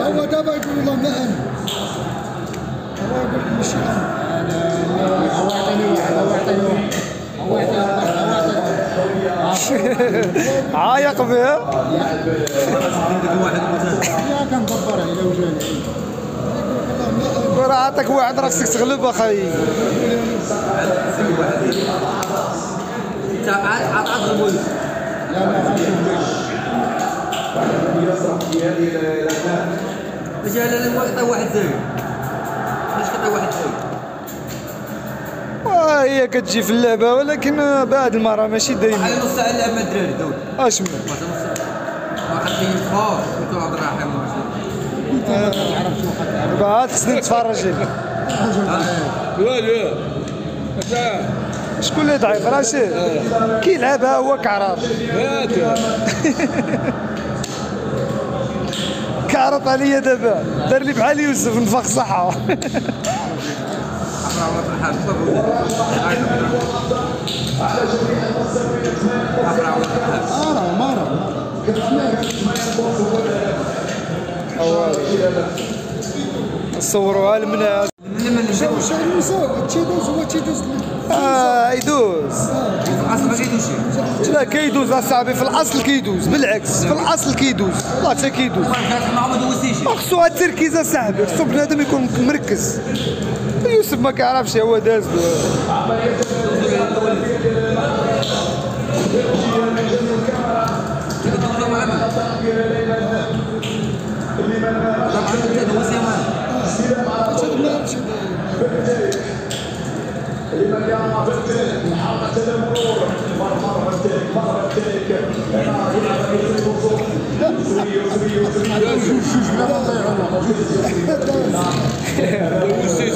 هو دابا يقول والله ما أنا هو يقول وش أنا عايق بها يا كان دبر على وجهي وراه عطاك واحد راك خصك تغلب أخي انت عاد عاد عاد لا لا واحد زايد علاش كطا واحد زايد وهي كتجي في اللعبة ولكن بعد المرة ماشي دايما. على نص ساعه نلعب مع الدراري دول واحد له عبد الرحيم. بعد خصني نتفرج عليه. لا لا. شكون اللي ضعيف؟ راشد كيلعبها هو كعراب كعرط عليا دابا. دار لي بحال يوسف نفخ صحة. صوروها تيدوز آه يدوز لا كيدوز اصاحبي في الأصل. كيدوز بالعكس في الاصل كيدوز والله حتى كيدوز خصو التركيز اصاحبي خصو بنادم يكون مركز يوسف ما كيعرفش هو داز. دوزوا معنا وستيشن